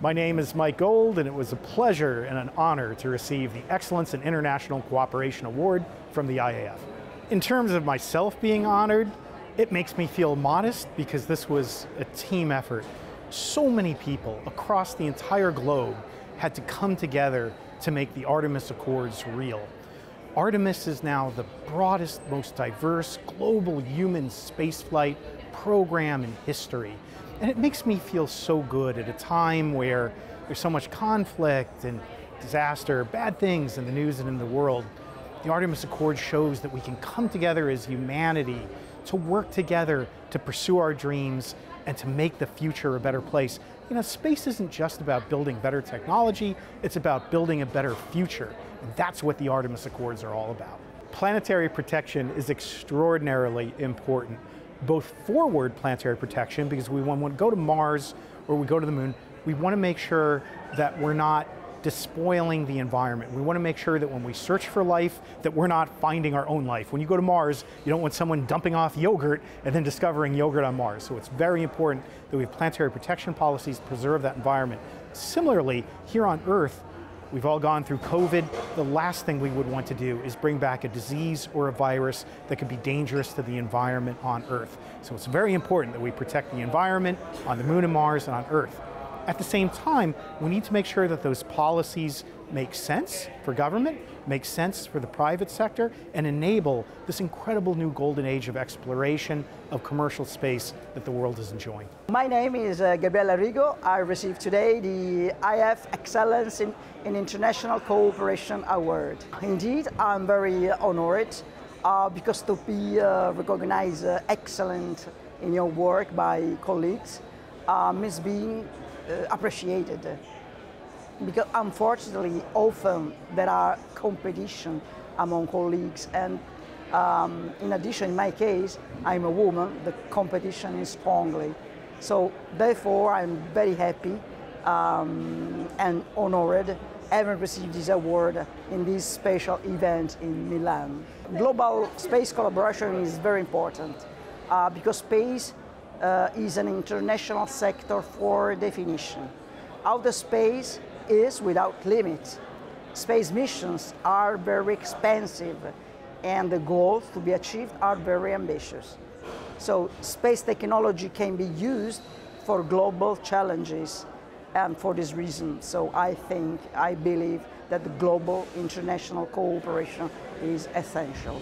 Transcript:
My name is Mike Gold, and it was a pleasure and an honor to receive the Excellence in International Cooperation Award from the IAF. In terms of myself being honored, it makes me feel modest because this was a team effort. So many people across the entire globe had to come together to make the Artemis Accords real. Artemis is now the broadest, most diverse global human spaceflight program in history. And it makes me feel so good at a time where there's so much conflict and disaster, bad things in the news and in the world. The Artemis Accord shows that we can come together as humanity to work together to pursue our dreams and to make the future a better place. You know, space isn't just about building better technology, it's about building a better future. And that's what the Artemis Accords are all about. Planetary protection is extraordinarily important both forward planetary protection, because we want to go to Mars or we go to the moon, we want to make sure that we're not despoiling the environment. We want to make sure that when we search for life, that we're not finding our own life. When you go to Mars, you don't want someone dumping off yogurt and then discovering yogurt on Mars. So it's very important that we have planetary protection policies to preserve that environment. Similarly, here on Earth, We've all gone through COVID. The last thing we would want to do is bring back a disease or a virus that could be dangerous to the environment on Earth. So it's very important that we protect the environment on the moon and Mars and on Earth. At the same time, we need to make sure that those policies make sense for government, make sense for the private sector, and enable this incredible new golden age of exploration of commercial space that the world is enjoying. My name is uh, Gabriella Arrigo. I received today the IAF Excellence in, in International Cooperation Award. Indeed, I'm very honored uh, because to be uh, recognized uh, excellent in your work by colleagues um, is being uh, appreciated. Because unfortunately, often there are competition among colleagues and um, in addition, in my case, I'm a woman, the competition is strongly. So therefore, I'm very happy um, and honored having received this award in this special event in Milan. Global space collaboration is very important uh, because space uh, is an international sector for definition. Outer space is without limits. Space missions are very expensive and the goals to be achieved are very ambitious. So space technology can be used for global challenges and for this reason, so I think, I believe that global international cooperation is essential.